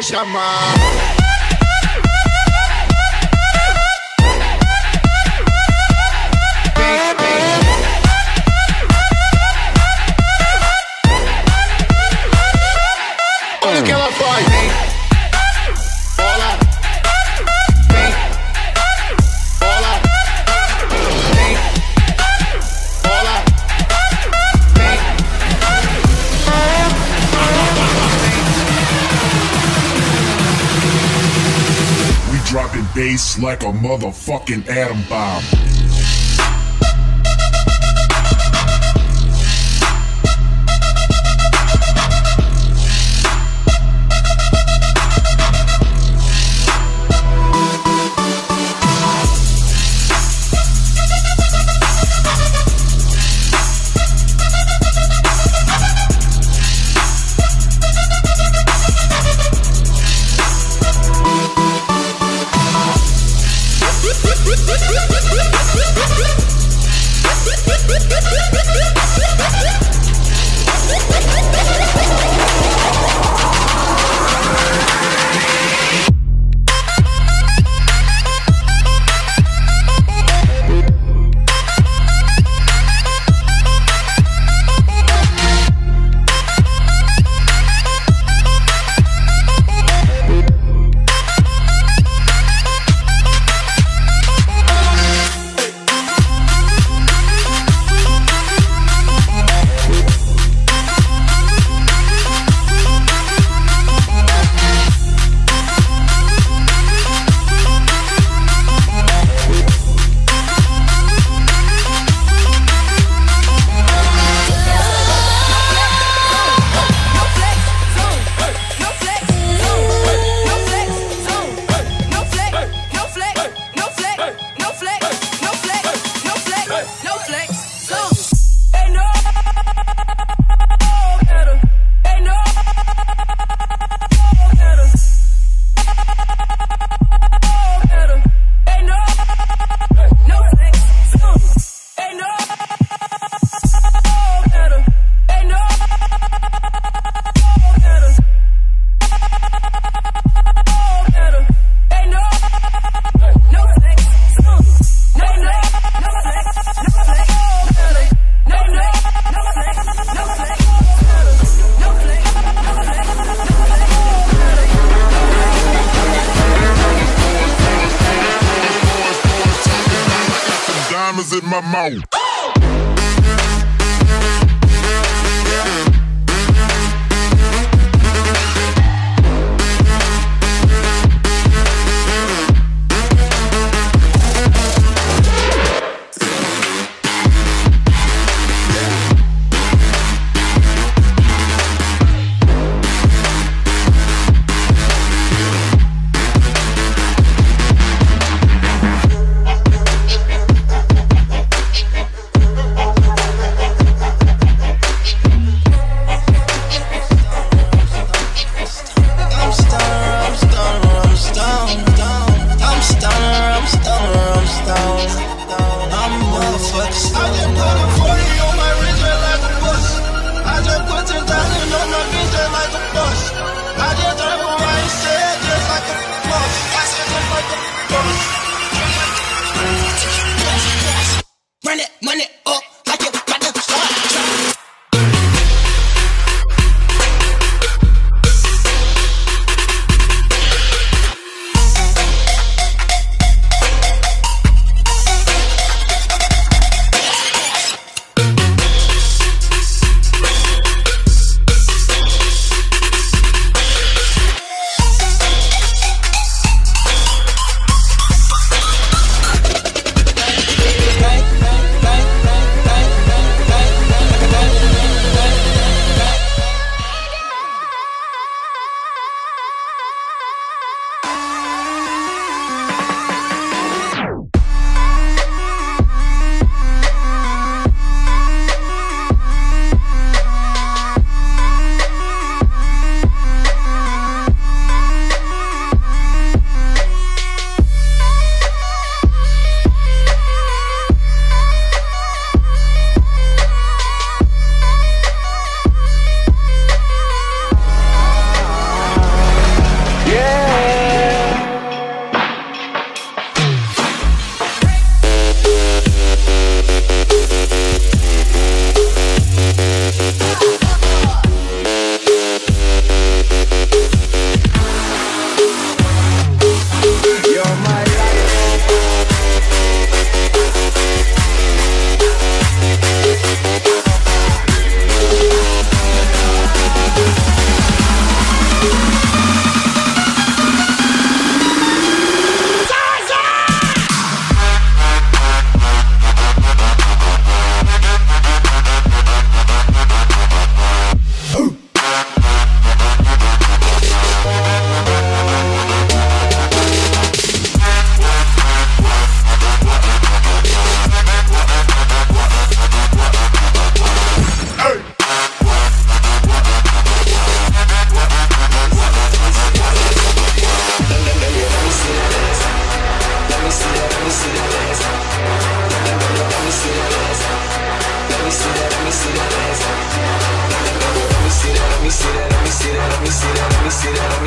vou chamar. Bass like a motherfucking atom bomb.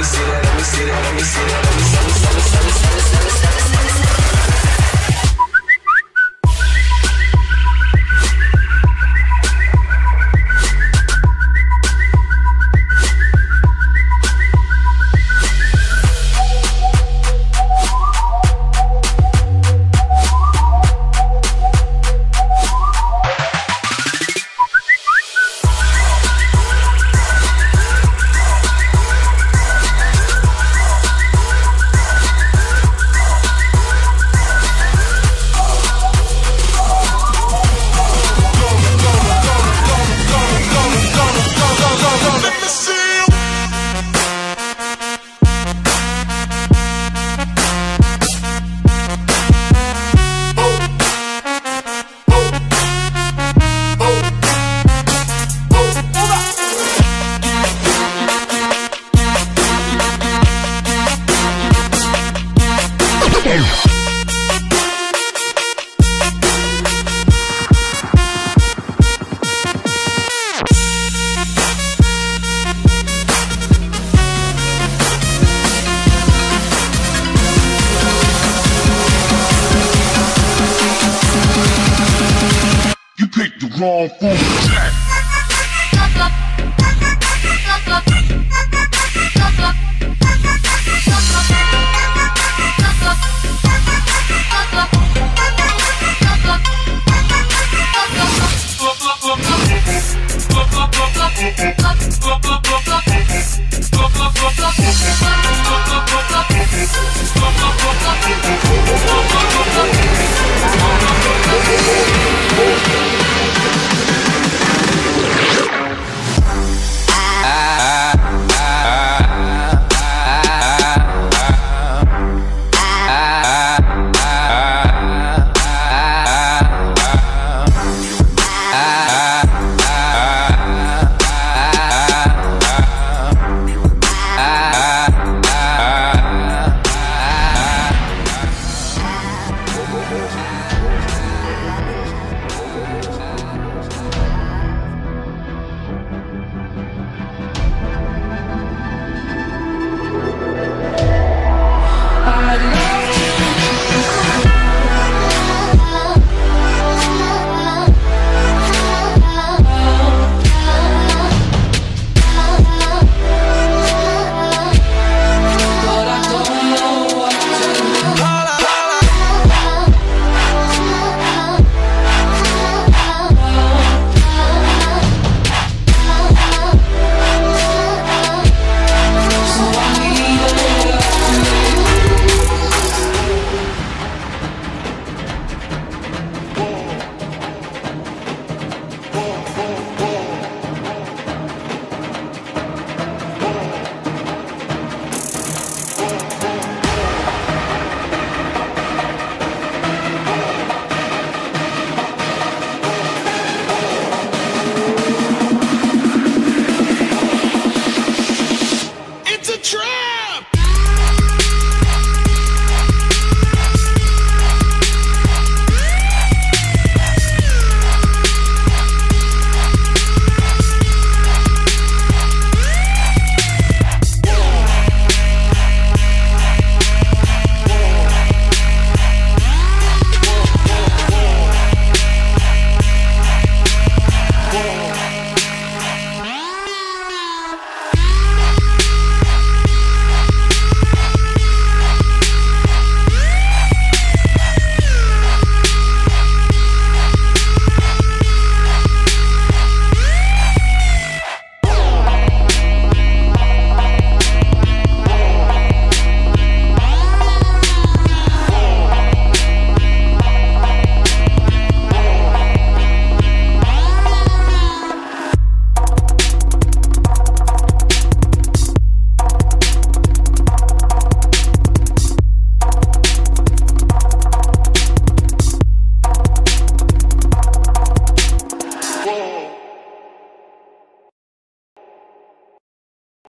see that, let me see that, let me see that.